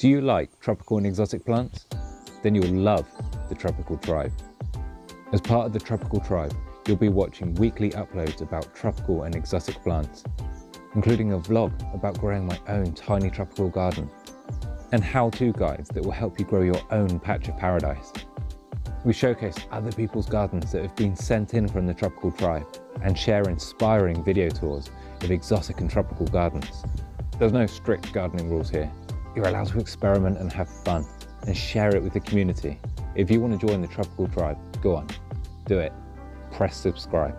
Do you like tropical and exotic plants? Then you'll love the Tropical Tribe. As part of the Tropical Tribe, you'll be watching weekly uploads about tropical and exotic plants, including a vlog about growing my own tiny tropical garden, and how-to guides that will help you grow your own patch of paradise. We showcase other people's gardens that have been sent in from the Tropical Tribe and share inspiring video tours of exotic and tropical gardens. There's no strict gardening rules here, you're allowed to experiment and have fun and share it with the community. If you want to join the Tropical Tribe, go on, do it. Press subscribe.